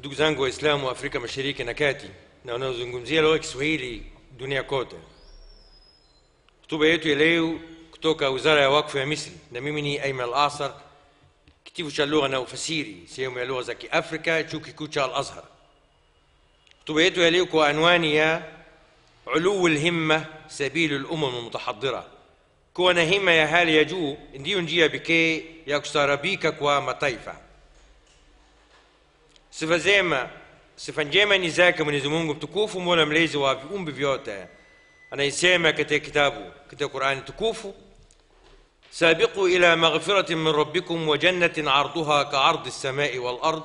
ndugu zangu waislamu wa afrika mashariki na kati na wanaozungumzia lugha ya kiswahili dunia kote hotuba yetu ya leo kutoka wizara ya wakfu ya misri na mimi ni aiman al asar kitivo cha lugha na ufasiri sehemu ya lugha za kiafrika chuo kikuu cha al azhar hotuba yetu ya leo kwa anwani ya uluu lhimma sabilu lumam almutahadira kuwa na hima ya hali ya juu ndiyo njia pekee ya kustaarabika kwa mataifa sifa zema sifa njema ni zake mwenyezi mungu mtukufu mola mlezi wa viumbe vyote anayesema katika kitabu katika qurani tukufu سابقوا إلى مغفرة من ربكم وجنة عرضها كعرض السماء والأرض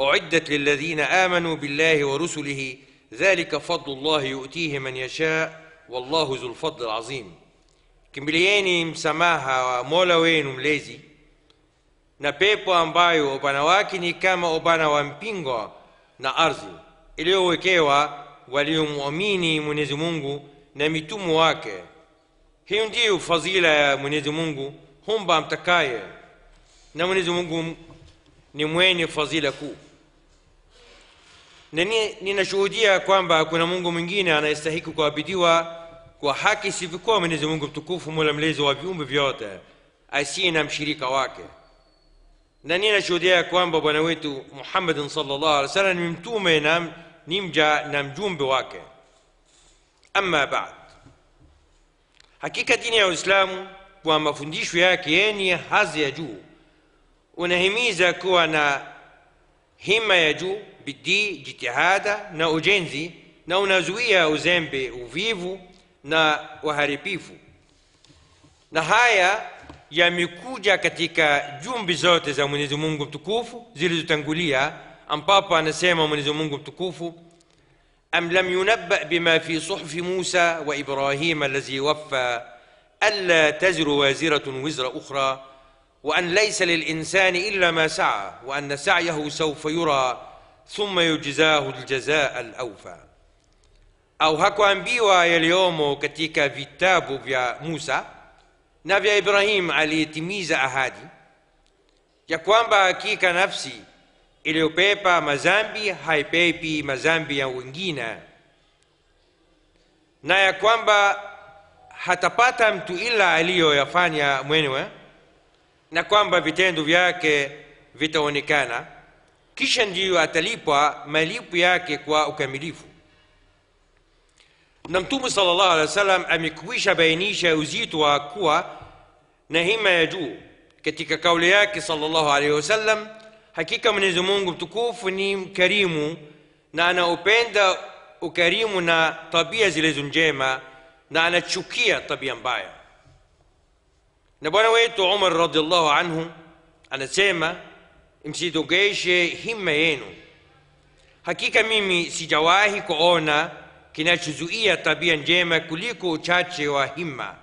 أعدت للذين آمنوا بالله ورسله ذلك فضل الله يؤتيه من يشاء والله ذو الفضل العظيم kimbilieni msamaha wa mola wenu mlezi na pepo ambayo upana wake ni kama upana wa mpingo na ardhi iliyowekewa waliomwamini mwenyezi mungu na mitumu wake. Hiyo ndiyo fadhila ya mwenyezi mungu humba mtakaye na mwenyezi mungu ni mwenye fadhila kuu. Na ni- ninashuhudia kwamba kuna mungu mwingine anayestahiki kuabidiwa kwa haki isivyokuwa mwenyezi mungu mtukufu mola mlezi wa viumbe vyote asiye na mshirika wake نانينا شوديا كوان بابا نويتو محمد صلى الله عليه وسلم نمتومي نام نمجا نمجوم بواكه أما بعد حقيقة ديني الإسلام وما فنديش وياك يعني هز يجو ونهميزا كوانا هما يجو بدي جتهادا نا أجنزي نا ونزويا وزنبي وفيفو نا وهربيفو نهاية yamekuja katika jumbi zote za mwenyezi mungu mtukufu zilizotangulia ambapo anasema mwenyezi mungu mtukufu am lam yunabba bima fi suhfi musa wa ibrahim allazi waffa alla taziru waziratun wizra ukhra وأن ليس للإنسان إلا ما سعى وأن سعيه سوف يرى ثم يجزاه الجزاء الأوفى أو هكوambiwa yaliyomo katika vitabu vya Musa na vya ibrahim aliyetimiza ahadi ya kwamba hakika nafsi iliyopepa mazambi haipepi mazambi ya wengine na ya kwamba hatapata mtu ila aliyoyafanya mwenyewe na kwamba vitendo vyake vitaonekana kisha ndiyo atalipwa malipo yake kwa ukamilifu na mtume sallallahu alaihi wasallam wa sallam amekwisha bainisha uzito wa kuwa na hima ya juu katika kauli yake sallallahu alaihi wasallam hakika mwenyezi mungu mtukufu ni mkarimu na anaupenda ukarimu na tabia zilizo njema na anachukia tabia mbaya na bwana wetu umar radiallahu anhu anasema msidogeshe hima yenu hakika mimi sijawahi kuona kinachozuia tabia njema kuliko uchache wa himma.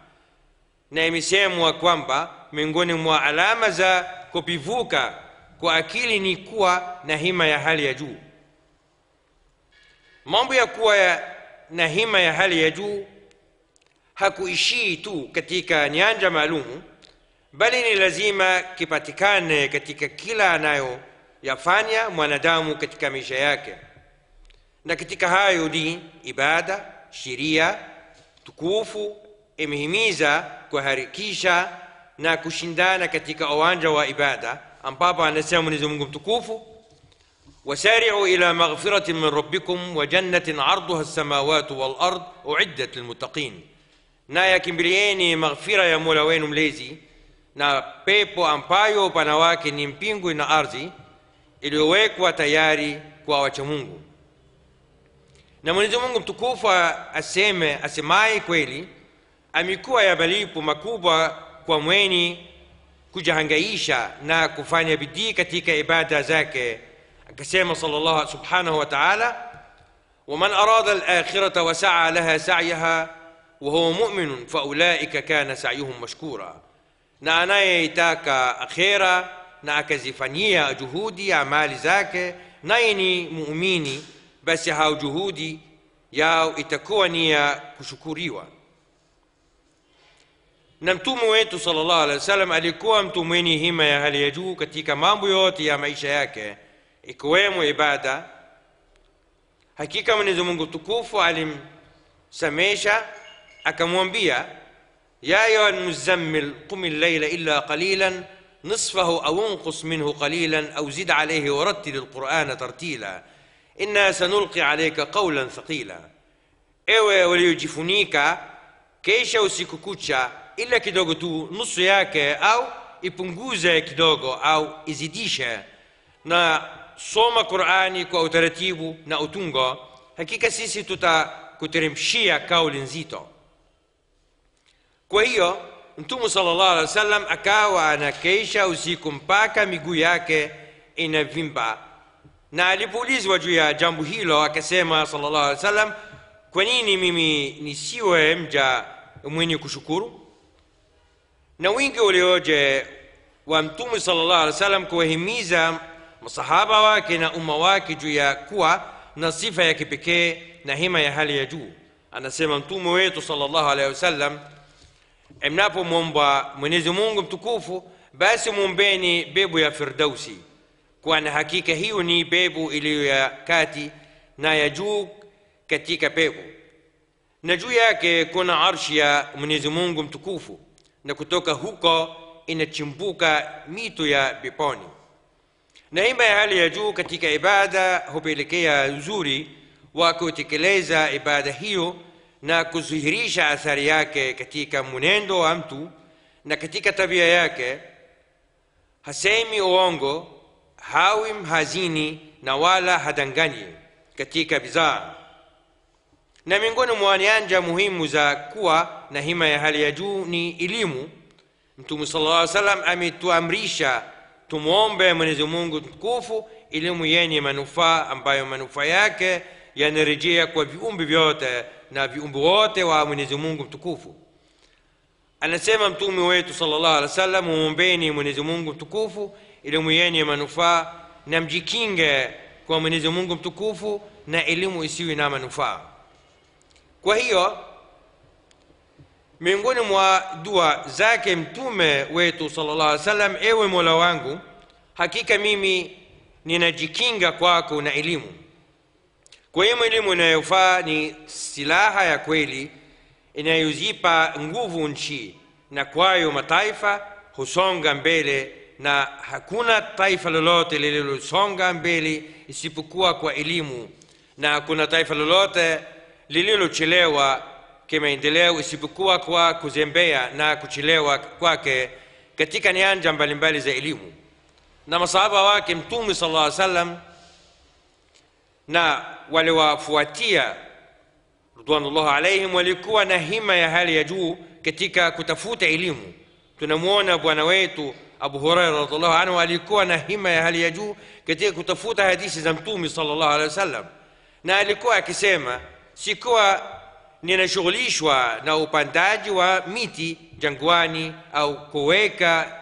Na imesemwa kwamba miongoni mwa alama za kupivuka kwa akili ni kuwa na hima ya hali ya juu. Mambo ya kuwa ya, na hima ya hali ya juu hakuishii tu katika nyanja maalumu bali ni lazima kipatikane katika kila anayoyafanya mwanadamu katika maisha yake na katika hayo ni ibada sheria tukufu imehimiza kuharakisha na kushindana katika uwanja wa ibada ambapo anasema mwenyezi mungu mtukufu وسارعوا إلى مغفرة من ربكم وجنة عرضها السماوات والأرض أعدت للمتقين na yakimbilieni maghfira ya mola wenu mlezi na pepo ambayo upana wake ni mpingu na ardhi iliyowekwa tayari kwa wacha mungu na mwenyezi mungu mtukufu aseme asemaye kweli amekuwa ya malipo makubwa kwa mweni kujihangaisha na kufanya bidii katika ibada zake akasema sallallahu subhanahu wa ta'ala ومن أراد الآخرة وسعى لها سعيها وهو مؤمن فأولئك كان سعيهم مشكورا na anayeitaka akhera na akazifanyia juhudi amali zake naye ni muumini hao juhudi yao itakuwa ni ya kushukuriwa na mtume wetu sallallahu alaihi wasallam alikuwa mtu mwenye hima ya hali ya juu katika mambo yote ya maisha yake ikiwemo ibada hakika mwenyezi mungu tukufu alimsamesha akamwambia ya ayuha lmuzammil qumi llaila illa qalilan nisfahu au unqus minhu qalilan au zid alayhi warattil lqurana tartila inna sanulqi alayka qawlan thaqila. Ewe waliojifunika kesha usiku kucha ila kidogo tu nusu yake au ipunguze kidogo au izidishe. Na soma qurani kwa utaratibu na utungo hakika sisi tutakuteremshia kauli nzito. Kwa hiyo mtume salllah alih wa sallam akawa anakeisha usiku mpaka miguu yake inavimba na alipoulizwa juu ya jambo hilo akasema salllah alih wa sallam kwa nini mimi nisiwe mja mwenye kushukuru na wingi ulioje wa mtume salllah alih wa sallam kuwahimiza masahaba wake na umma wake juu ya kuwa na sifa ya kipekee na hima ya hali ya juu anasema mtume wetu salllahu alehi wasallam mnapomwomba mwenyezi mungu mtukufu basi mwombeni bebu ya firdausi kwani hakika hiyo ni pepo iliyo ya kati na ya juu katika pepo. Na juu yake kuna arshi ya mwenyezi mungu mtukufu na kutoka huko inachimbuka mito ya peponi. Na hima ya hali ya juu katika ibada hupelekea uzuri wa kutekeleza ibada hiyo na kudhihirisha athari yake katika mwenendo wa mtu na katika tabia yake. Hasemi uongo hawi mhazini na wala hadanganyi katika bidhaa na miongoni mwa nyanja muhimu za kuwa na hima ya hali ya juu ni elimu. Mtume sala llah salam ametuamrisha tumwombe mwenyezi mungu mtukufu elimu yenye manufaa ambayo manufaa yake yanarejea kwa viumbi vyote na viumbi wote wa mwenyezi mungu mtukufu anasema mtume wetu sallallahu alaihi wasallam muombeni mwenyezi mungu mtukufu elimu yenye manufaa na mjikinge kwa mwenyezi mungu mtukufu na elimu isiwi na manufaa. Kwa hiyo miongoni mwa dua zake mtume wetu sallallahu alaihi wasallam sallam ewe mola wangu hakika mimi ninajikinga kwako na elimu. Kwa hiyo elimu inayofaa ni silaha ya kweli inayozipa nguvu nchi na kwayo mataifa husonga mbele na hakuna taifa lolote lililosonga mbele isipokuwa kwa elimu. Na hakuna taifa lolote lililochelewa kimaendeleo isipokuwa kwa kuzembea na kuchelewa kwake katika nyanja mbalimbali za elimu. Na masahaba wake mtume sallallahu alaihi wasallam na waliwafuatia ridwanullah alaihim walikuwa na hima ya hali ya juu katika kutafuta elimu tunamwona bwana wetu abu huraira radiallahu anhu alikuwa na hima ya hali ya juu katika kutafuta hadithi za mtume sala llahu alehi wasallam na alikuwa akisema sikuwa ninashughulishwa na upandaji wa miti jangwani au kuweka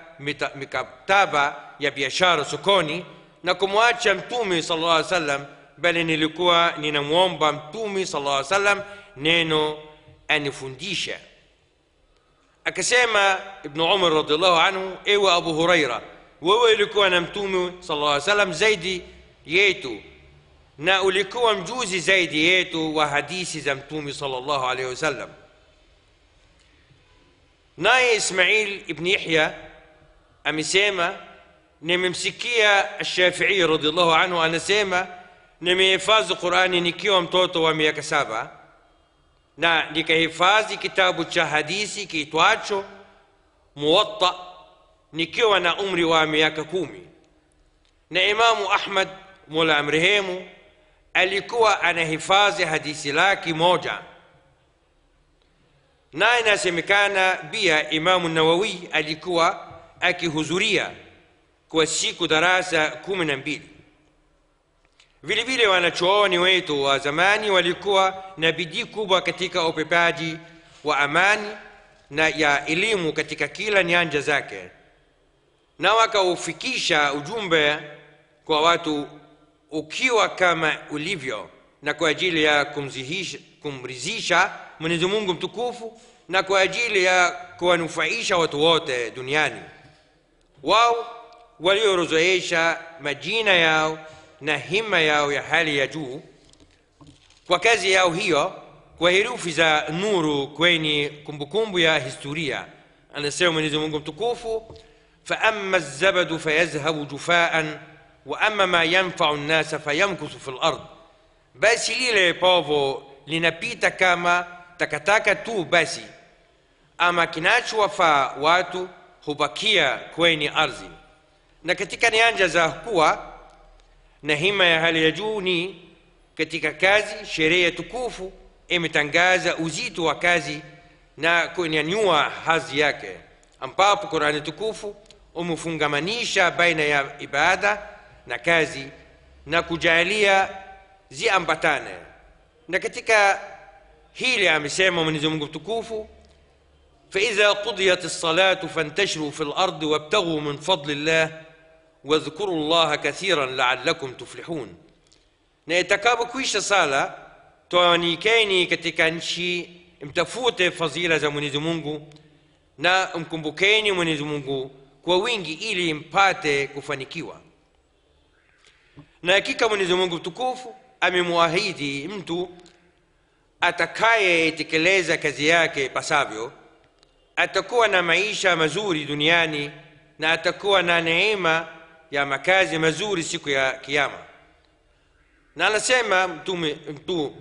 mikataba ya biashara sokoni na kumwacha mtume sala llah alih sallam bali nilikuwa ninamwomba mtume sala llah alih sallam neno anifundisha akasema ibnu umar radiallahu anhu ewe abu huraira wewe ulikuwa na mtume sala llah alih sallam zaidi yetu na ulikuwa mjuzi zaidi yetu wa hadithi za mtume sala llahu alaihi wasallam naye ismail ibni yahya amesema nimemsikia shafii radiallahu anhu anasema nimehifadhi qurani nikiwa mtoto wa miaka saba na nikahifadhi kitabu cha hadithi kiitwacho muwatta nikiwa na umri wa miaka kumi. Na imamu ahmad mola amrehemu alikuwa anahifadhi hadithi lake moja. Na inasemekana pia imamu nawawi alikuwa akihudhuria kwa siku darasa kumi na mbili vile vile wanachuoni wetu wa zamani walikuwa na bidii kubwa katika upepaji wa amani na ya elimu katika kila nyanja zake. Na wakaufikisha ujumbe kwa watu ukiwa kama ulivyo na kwa ajili ya kumrizisha mwenyezi mungu mtukufu na kwa ajili ya kuwanufaisha watu wote duniani. Wao waliorozoesha majina yao na hima yao ya hali ya juu kwa kazi yao hiyo kwa herufi za nuru kwenye kumbukumbu ya historia anasema mwenyezi mungu mtukufu faama lzabadu fayadhhabu jufaan wa ama ma yanfau nnasa fayamkusu fi lard basi lile povo linapita kama takataka tu basi ama kinachowafaa watu hubakia kwenye ardhi na katika nyanja za kuwa na hima ya hali ya juu ni katika kazi sheria tukufu imetangaza uzito wa kazi na kunyanyua hadhi yake ambapo qurani tukufu umefungamanisha baina ya ibada na kazi na kujalia ziambatane na katika hili amesema mwenyezi mungu mtukufu فإذا قضيت الصلاة فانتشروا في الأرض وابتغوا من فضل الله wadhkuru llaha kathiran laalakum tuflihun, na itakapokwisha sala twanikeni katika nchi, mtafute fadhila za Mwenyezi Mungu na mkumbukeni Mwenyezi Mungu kwa wingi, ili mpate kufanikiwa. Na hakika Mwenyezi Mungu mtukufu amemwahidi mtu atakayetekeleza kazi yake pasavyo, atakuwa na maisha mazuri duniani na atakuwa na neema ya makazi mazuri siku ya kiama na anasema mtume mtu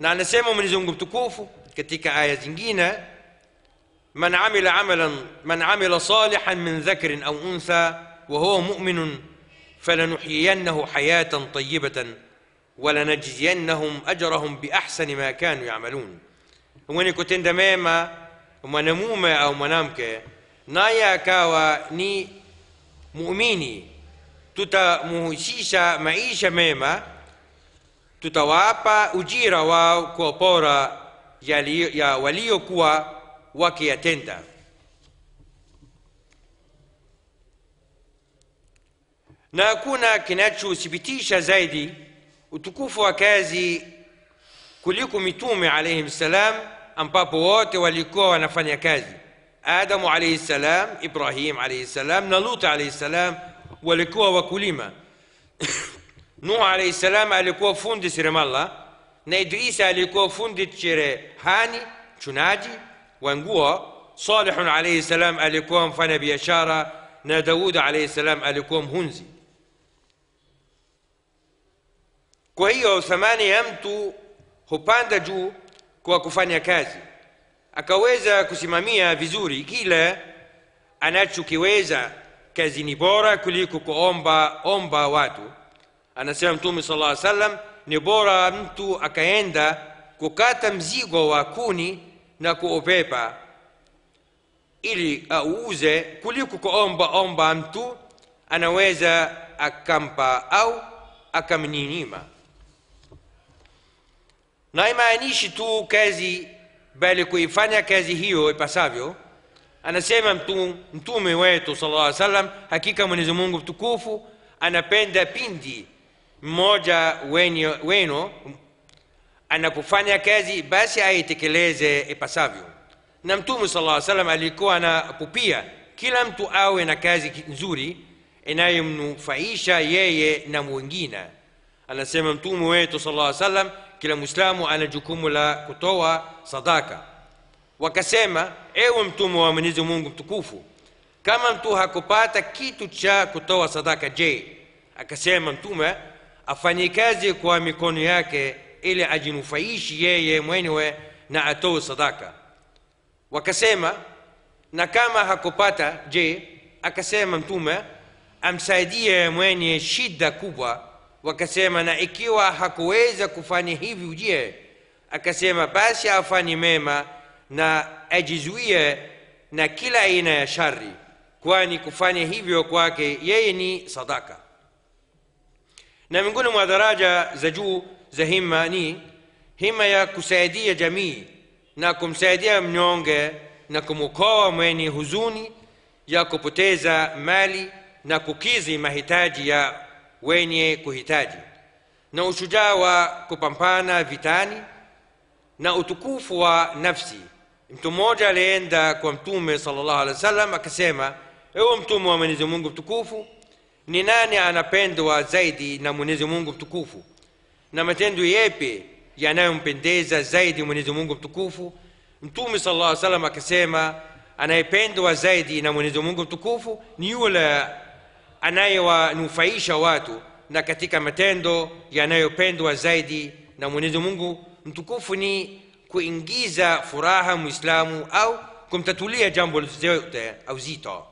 na anasema mwenyezi mungu mtukufu katika aya zingine man amila amalan man amila salihan min dhakarin au untha wa huwa muminun falanuhyiyannahu hayatan tayibatan walanajziyannahum ajrahum biahsani ma kanu yamalun mwenye kutenda mema mwanamume au mwanamke naye akawa ni muumini tutamuhusisha maisha mema tutawapa ujira wao kwa yali- ya waliokuwa wakiyatenda na hakuna kinachothibitisha zaidi utukufu wa kazi kuliko mitume alaihim salam ambapo wote walikuwa wanafanya kazi adamu alaihi salam ibrahim alaihi salam na lut alaihi salam walikuwa wakulima nuh alaihi salam alikuwa fundi seremala na idrisa alikuwa fundi cherehani chunaji wa nguo salihun alaihi salam alikuwa mfanya biashara na daud alaihi salam alikuwa mhunzi kwa hiyo thamani ya mtu hupanda juu kwa kufanya kazi akaweza kusimamia vizuri kile anachokiweza kazi ni bora kuliko kuomba omba watu. Anasema mtume sala llaw sallam ni bora mtu akaenda kukata mzigo wa kuni na kuopepa ili auuze kuliko kuomba omba mtu anaweza akampa au akamninima na imaanishi tu kazi bali kuifanya kazi hiyo ipasavyo anasema mtume, mtume wetu sallallahu alaihi wasallam, hakika mwenyezi mungu mtukufu anapenda pindi mmoja wenu anapofanya kazi basi aitekeleze ipasavyo. Na mtume sallallahu alaihi wasallam alikuwa anapupia kila mtu awe na kazi nzuri inayomnufaisha yeye na mwingine. Anasema mtume wetu sallallahu alaihi wasallam, kila Muislamu ana jukumu la kutoa sadaka wakasema ewe mtume wa mwenyezi mungu mtukufu kama mtu hakupata kitu cha kutoa sadaka je? Akasema mtume afanye kazi kwa mikono yake ili ajinufaishi yeye mwenyewe na atoe sadaka. Wakasema na kama hakupata je? Akasema mtume amsaidie mwenye shida kubwa. Wakasema na ikiwa hakuweza kufanya hivi ujie akasema basi afanye mema na ajizuie na kila aina ya shari kwani kufanya hivyo kwake yeye ni sadaka. Na miongoni mwa daraja za juu za himma ni himma ya kusaidia jamii na kumsaidia mnyonge na kumwokoa mwenye huzuni ya kupoteza mali na kukizi mahitaji ya wenye kuhitaji. Na ushujaa wa kupambana vitani na utukufu wa nafsi mtu mmoja alienda kwa mtume sallallahu alaihi wasallam akasema ewe mtume wa mwenyezi mungu mtukufu ni nani anapendwa zaidi na mwenyezi mungu mtukufu? Na matendo yepi yanayompendeza zaidi mwenyezi mungu mtukufu? Mtume sallallahu alaihi wasallam akasema anayependwa zaidi na mwenyezi mungu mtukufu ni yule anayewanufaisha watu na katika matendo yanayopendwa zaidi na mwenyezi mungu mtukufu ni kuingiza furaha mwislamu au kumtatulia jambo zote au zito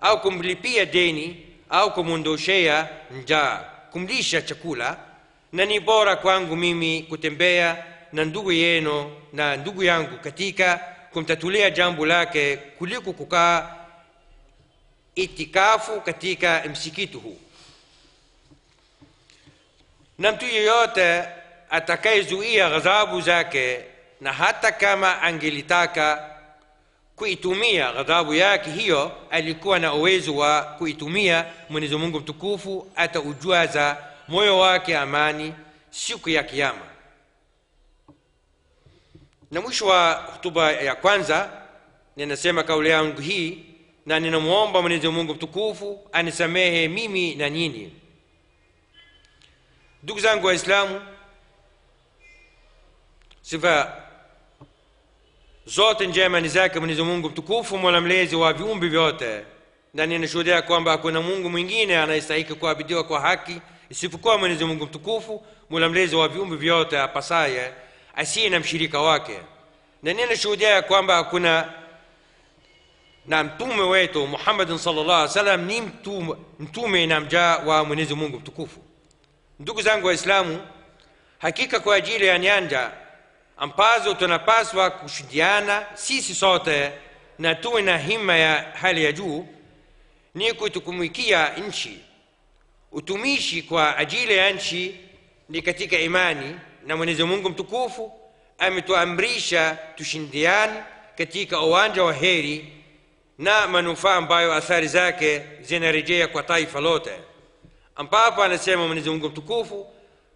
au kumlipia deni au kumwondoshea njaa kumlisha chakula na ni bora kwangu mimi kutembea na ndugu yenu na ndugu yangu katika kumtatulia jambo lake kuliko kukaa itikafu katika msikiti huu. Na mtu yeyote atakayezuia ghadhabu zake na hata kama angelitaka kuitumia ghadhabu yake hiyo alikuwa na uwezo wa kuitumia mwenyezi mungu mtukufu ataujaza moyo wake amani siku ya kiama na mwisho wa hutuba ya kwanza ninasema kauli yangu hii na ninamwomba mwenyezi mungu mtukufu anisamehe mimi na nyinyi. Ndugu zangu waislamu sifa zote njema ni zake mwenyezi mungu mtukufu mola mlezi wa viumbi vyote. Na ninashuhudia kwamba hakuna mungu mwingine anayestahiki kuabidiwa kwa haki isipokuwa mwenyezi mungu mtukufu mola mlezi wa viumbi vyote apasaye asiye na mshirika wake. Na ninashuhudia kwamba hakuna na mtume wetu muhammadin salllah wasallam ni mtume, mtume na mjaa wa mwenyezi mungu mtukufu. Ndugu zangu waislamu hakika kwa ajili ya nyanja ambazo tunapaswa kushindiana sisi sote na tuwe na hima ya hali ya juu ni kutukumikia nchi. Utumishi kwa ajili ya nchi ni katika imani na mwenyezi mungu mtukufu ametuamrisha tushindiane katika uwanja wa heri na manufaa ambayo athari zake zinarejea kwa taifa lote. Ambapo anasema mwenyezi mungu mtukufu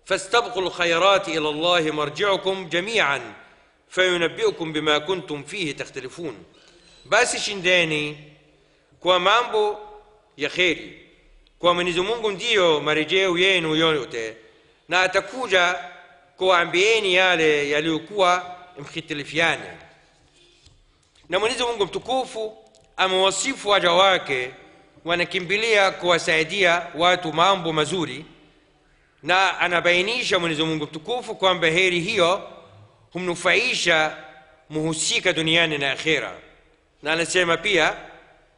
فاستبقوا الخيرات إلى الله مرجعكم جميعا فينبئكم بما كنتم فيه تختلفون. بس شنداني كو مامبو يا خيري كو من زمونكم ديو مريجي وين ويونوتي نا تكوجا كو عم بيني يالي يالي كو مختلفيان نمو نزمونكم تكوفو أما وصيفو اجواكي وأنا كمبليا كو سعيديا واتو مامبو مزوري na anabainisha mwenyezi mungu mtukufu kwamba heri hiyo humnufaisha muhusika duniani na akhira na anasema pia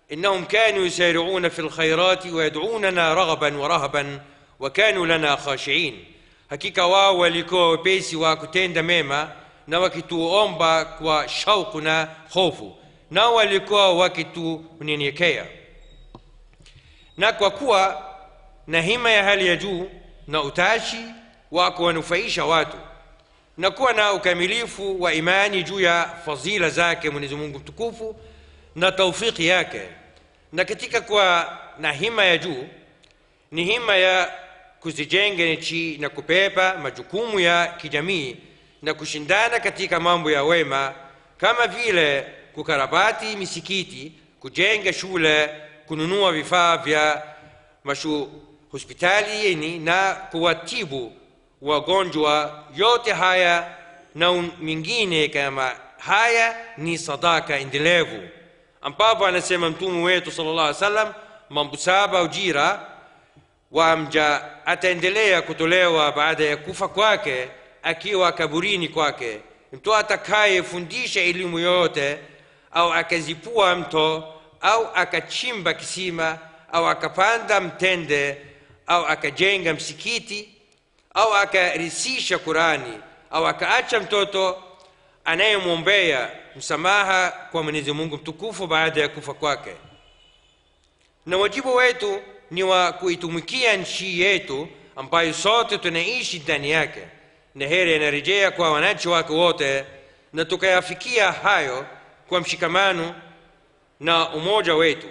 innahum kanu yusariuna fi lkhairati wayadunana raghaban wa rahaban wa kanu lana khashiin hakika wao walikuwa wepesi wa kutenda mema na wakituomba kwa shauku na hofu nao walikuwa wakitunyenyekea na kwa kuwa na hima ya hali ya juu na utashi wa kuwanufaisha watu na kuwa na ukamilifu wa imani juu ya fadhila zake mwenyezi mungu mtukufu na taufiki yake. Na katika kuwa na hima ya juu ni hima ya kuzijenga nchi na kupepa majukumu ya kijamii na kushindana katika mambo ya wema kama vile kukarabati misikiti kujenga shule kununua vifaa vya mashu hospitalini na kuwatibu wagonjwa yote haya na mingine kama haya ni sadaka endelevu. Ambapo anasema mtume wetu sala llah wasallam, mambo saba ujira wa mja ataendelea kutolewa baada ya kufa kwake akiwa kaburini kwake. Mtu atakayefundisha elimu yote au akazipua mto au akachimba kisima au akapanda mtende au akajenga msikiti au akarisisha qurani au akaacha mtoto anayemwombea msamaha kwa mwenyezi mungu mtukufu baada ya kufa kwake. Na wajibu wetu ni wa kuitumikia nchi yetu ambayo sote tunaishi ndani yake. Na heri inarejea kwa wananchi wake wote na tukayafikia hayo kwa mshikamano na umoja wetu.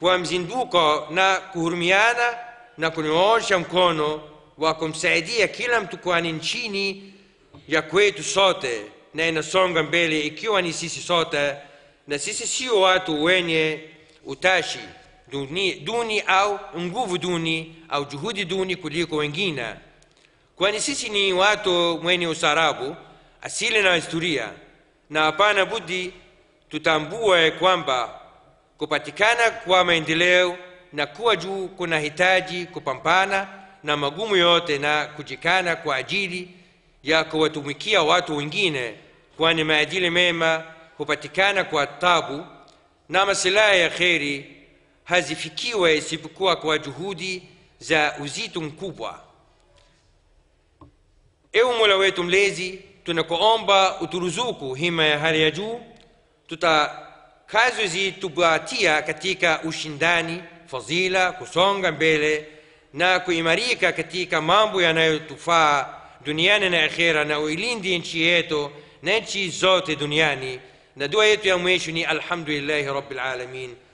Kwa mzinduko na kuhurumiana na kunyoosha mkono wa kumsaidia kila mtu kwani nchini ya kwetu sote na inasonga mbele ikiwa ni sisi sote na sisi sio watu wenye utashi duni, duni au nguvu duni au juhudi duni kuliko wengine. Kwani sisi ni watu wenye ustaarabu asili na historia na hapana budi tutambue kwamba kupatikana kwa maendeleo na kuwa juu kuna hitaji kupambana na magumu yote na kujikana kwa ajili ya kuwatumikia watu wengine kwani maadili mema hupatikana kwa tabu na masilaha ya kheri hazifikiwe isipokuwa kwa juhudi za uzito mkubwa. Ewe mola wetu mlezi tunakuomba uturuzuku hima ya hali ya juu tutakazozitupatia katika ushindani fadhila kusonga mbele na kuimarika katika mambo yanayotufaa duniani na akhera na uilindi nchi yetu na nchi zote duniani na dua yetu ya mwisho ni alhamdulillahi rabbil alamin